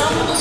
Vamos,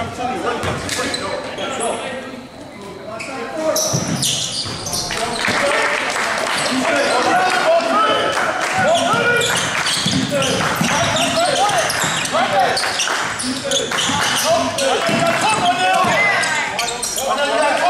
I'm telling you, Come on now!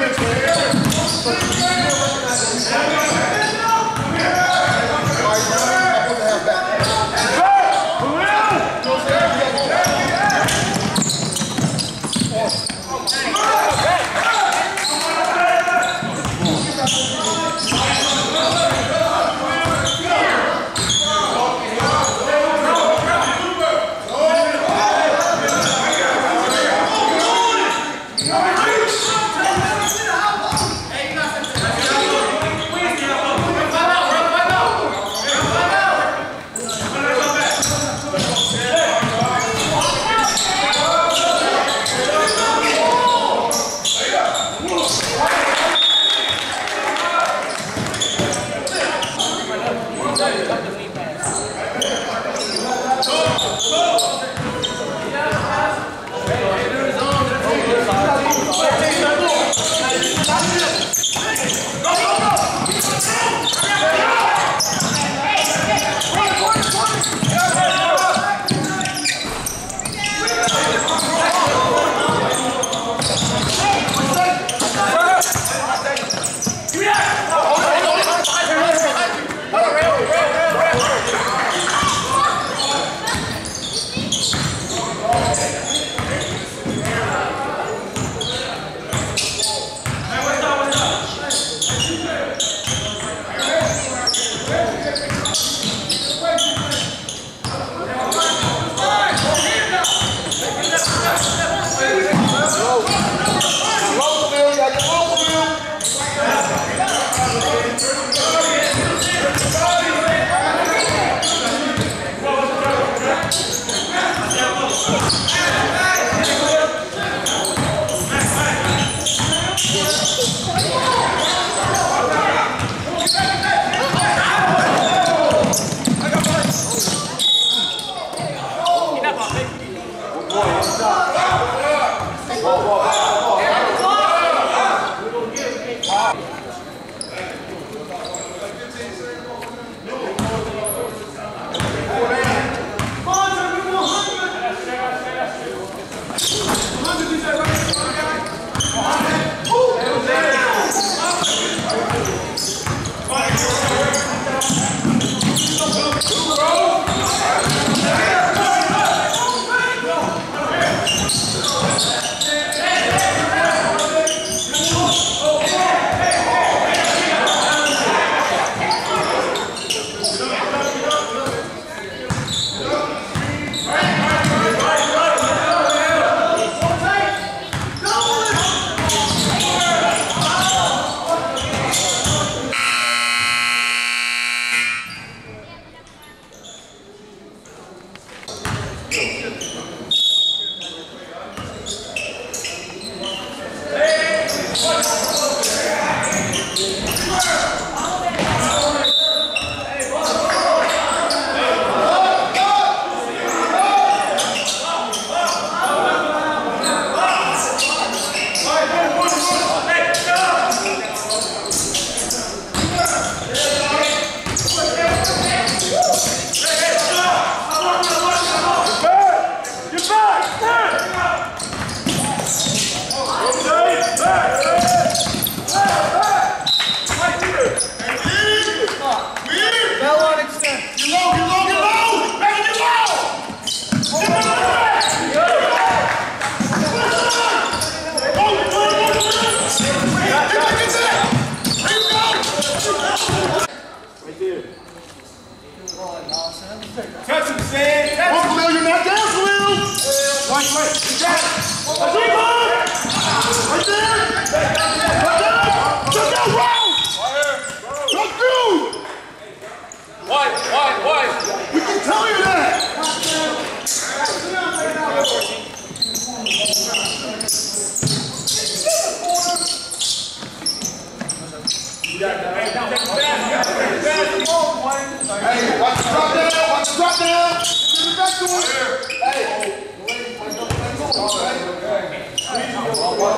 But Stop!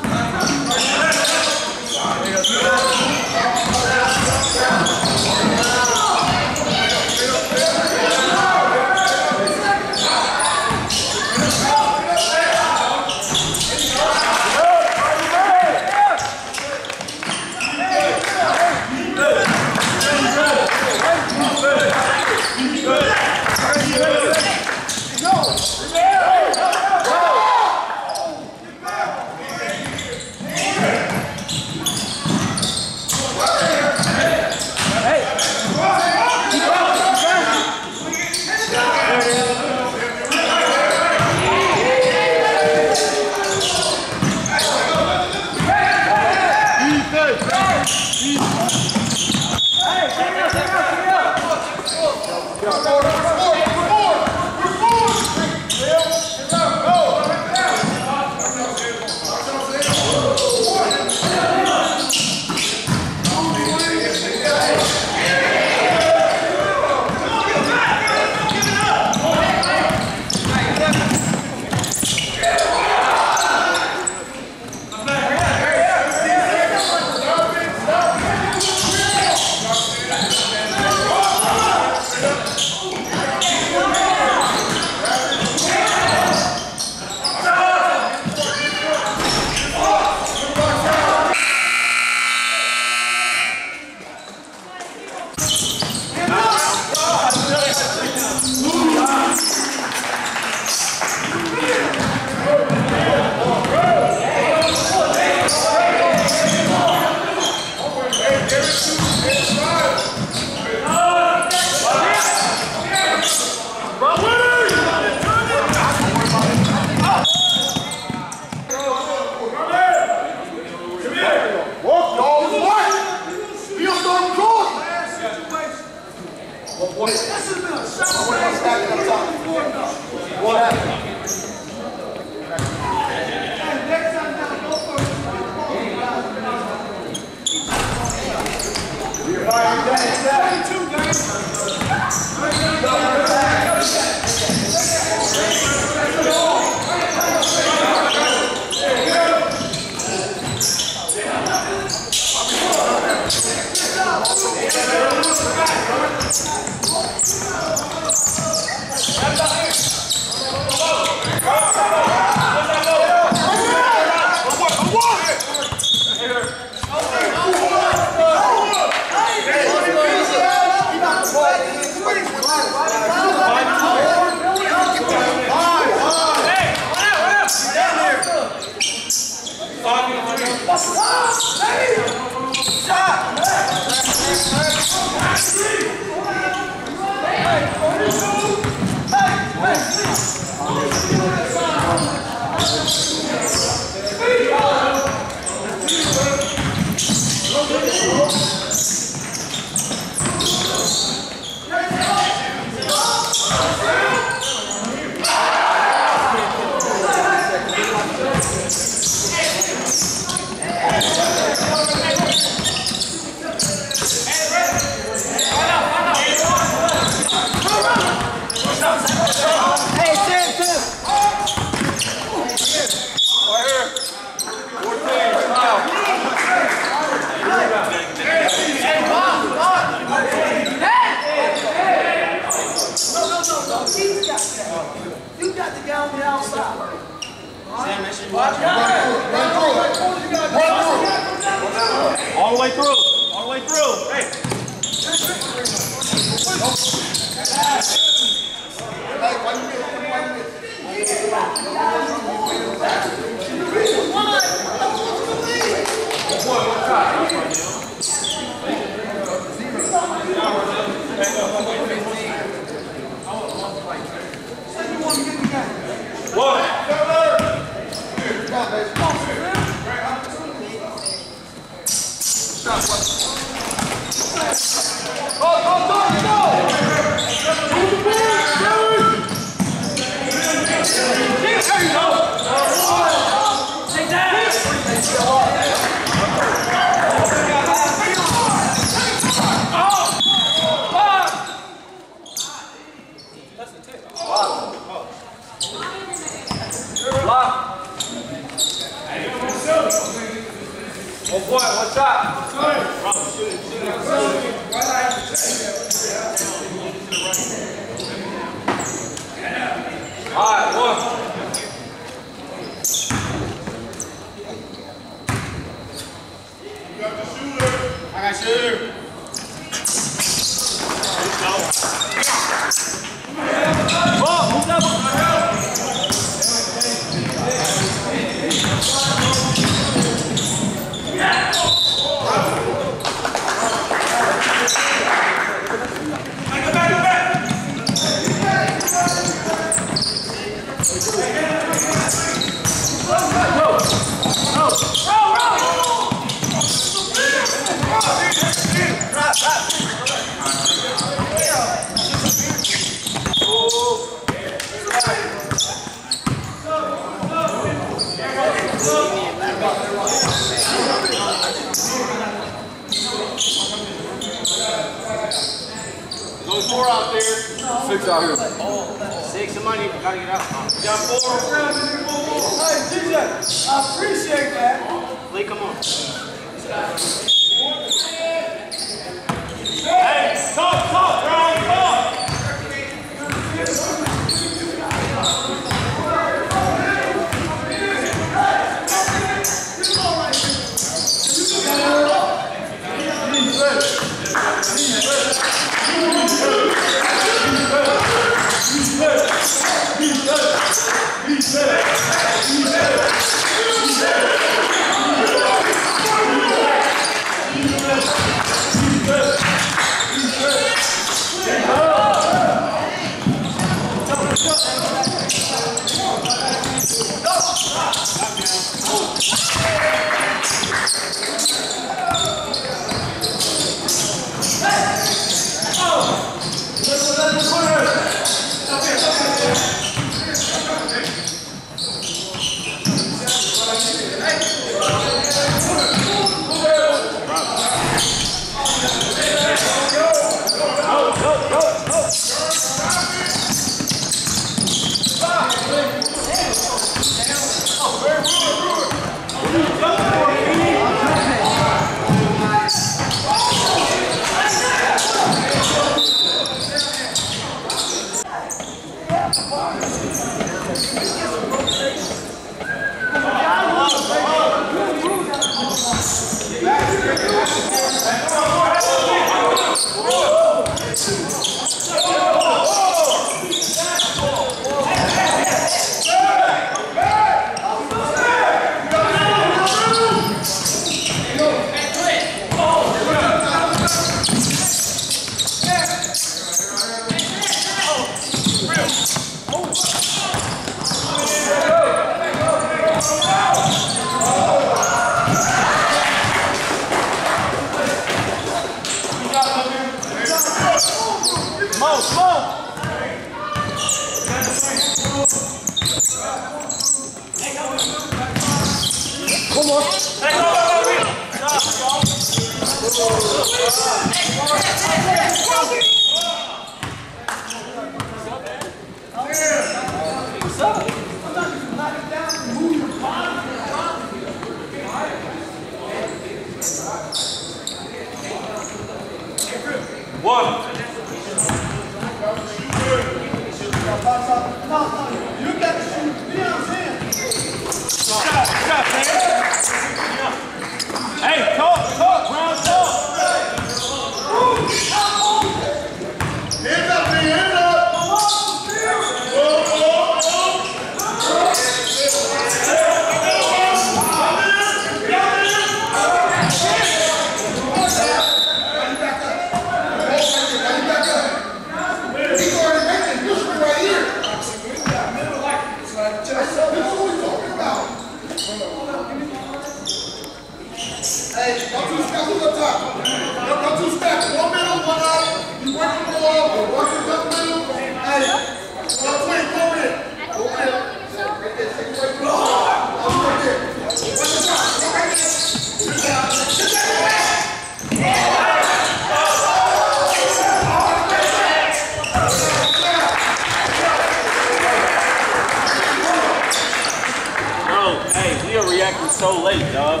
so late, dog.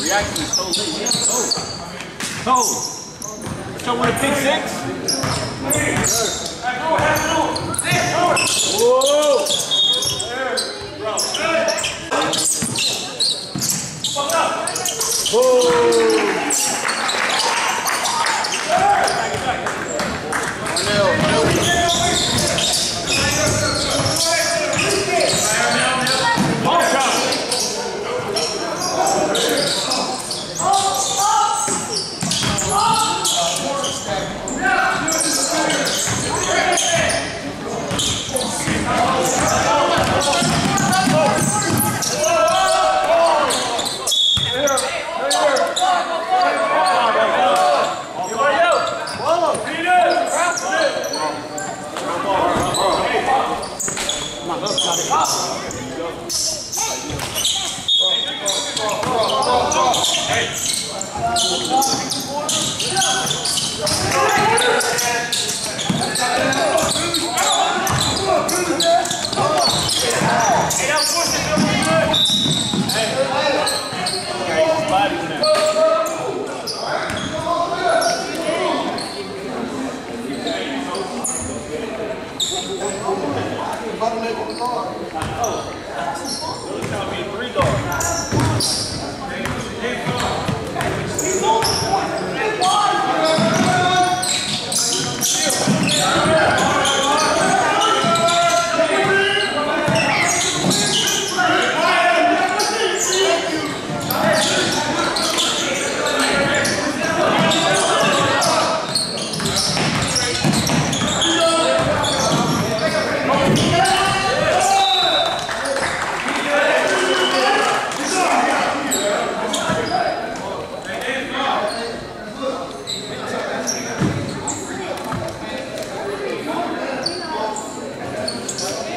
Reaction is so late. Yeah, cold. Cold. What's up with a pick six? Whoa! Fuck up! Whoa!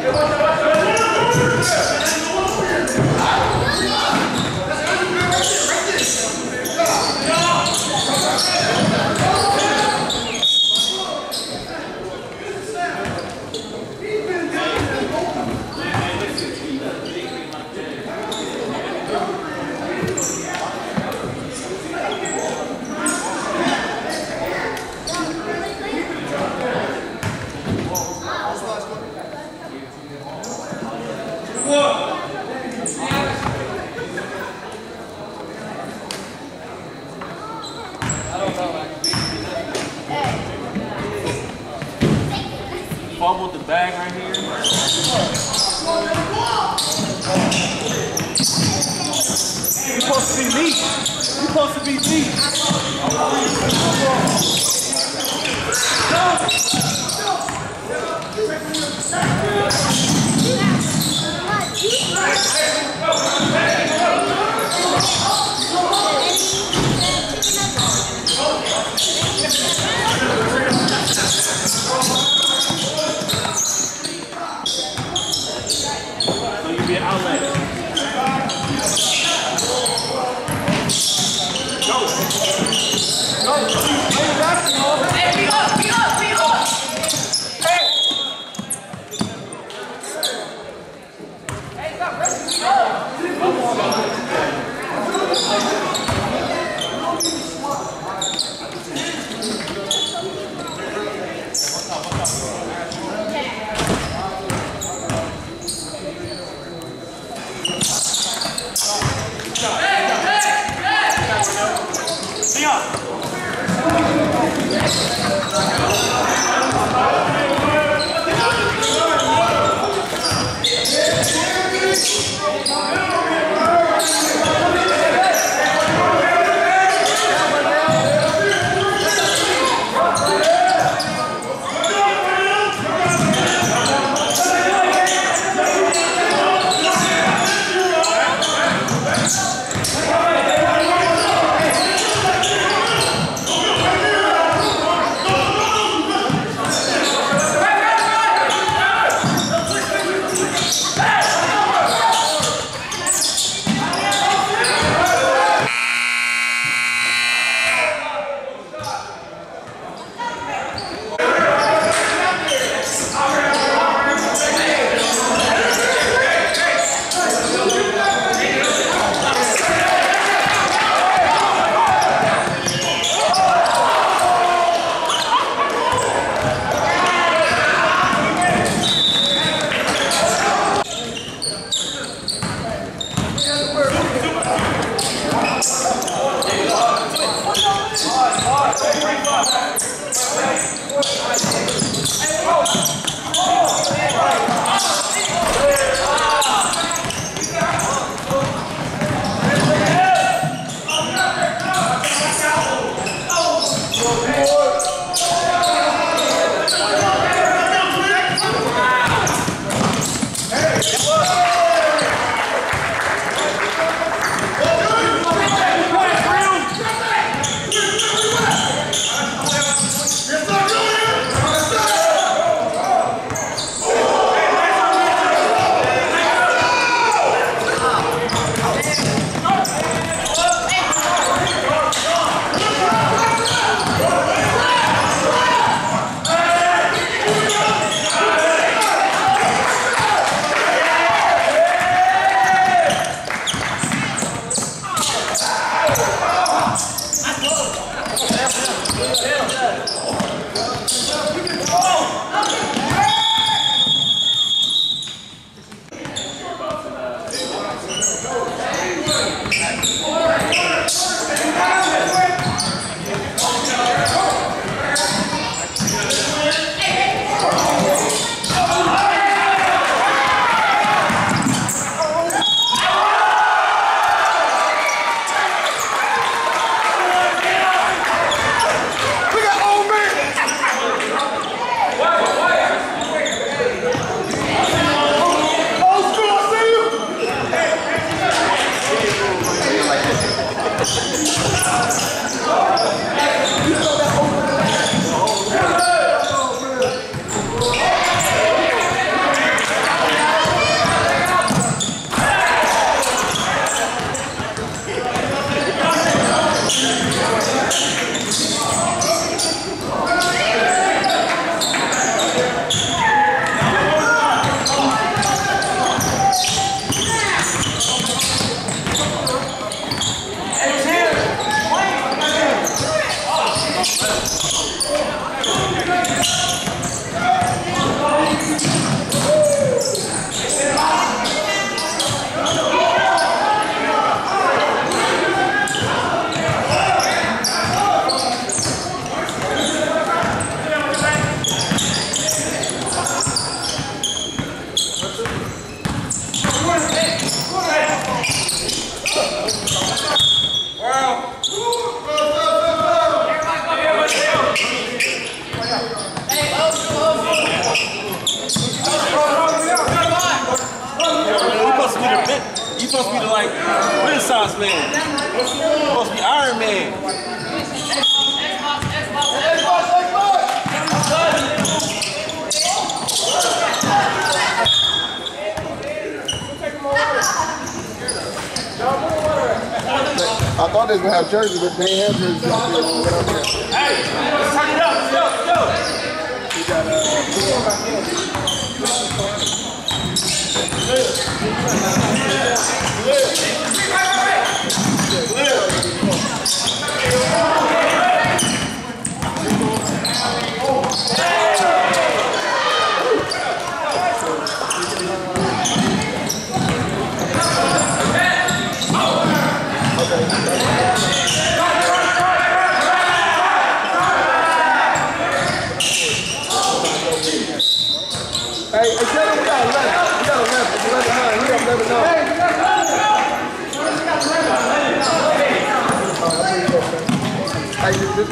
네.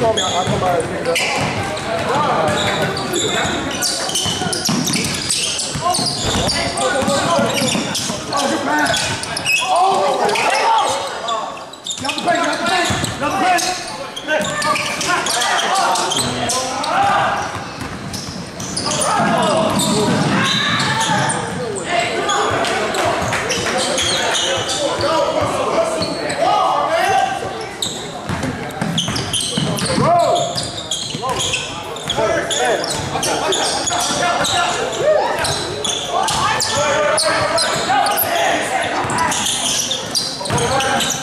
call me, I'll come by and pick up. Oh, good pass. Oh, good pass. Double break, double. Oh. Thank you.